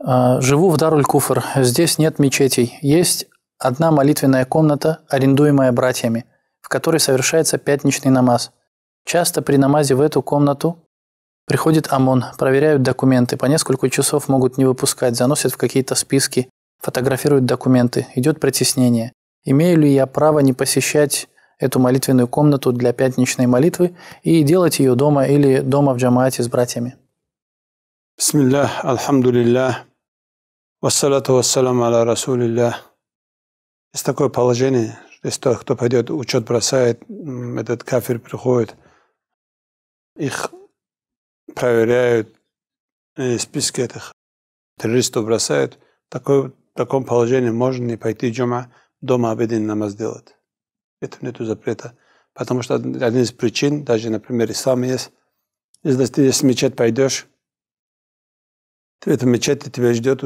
А, живу в Даруль-Куфр. Здесь нет мечетей. Есть одна молитвенная комната, арендуемая братьями, в которой совершается пятничный намаз. Часто при намазе в эту комнату приходит ОМОН, проверяют документы, по несколько часов могут не выпускать, заносят в какие-то списки, фотографируют документы, идет притеснение. Имею ли я право не посещать эту молитвенную комнату для пятничной молитвы и делать ее дома или дома в джамаате с братьями? Бисмиллах, альхамдулиллах, вассалату вассалам аля расулиллах. Есть такое положение, если тот, кто пойдет, учет бросает, этот кафир приходит, их проверяют, и списки этих террористов бросают, в, такой, в таком положении можно не пойти джума, дома обеденный намаз делать. Это нету запрета. Потому что один из причин, даже, например, ислам есть, если ты в мечеть пойдешь, в эту мечеть тебя ждет,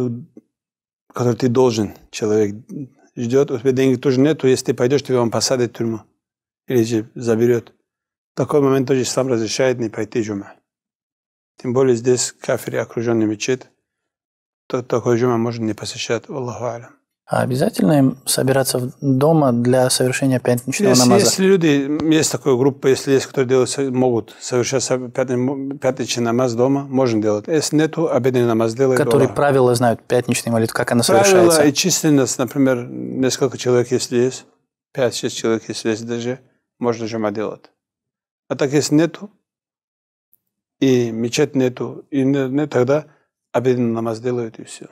который ты должен, человек ждет, у тебя денег тоже нету, если ты пойдешь, тебя он посадит в тюрьму. Или же заберет. В такой момент тоже ислам разрешает не пойти джума. Тем более здесь кафири окруженный мечеть. То такой джума можно не посещать. Аллаху алям. А обязательно им собираться дома для совершения пятничного если, намаза? Если люди, есть такая группа, если есть, которые делают, могут совершать пятничный намаз дома, можно делать. Если нету, обеденный намаз делать Которые дома. правила знают, пятничный молитвы, как она правила совершается? Правила и численность, например, несколько человек, если есть, 5-6 человек, если есть даже, можно джума делать. А так, если нету, и мечеть нету, и нет, тогда обеденный намаз делают, и все.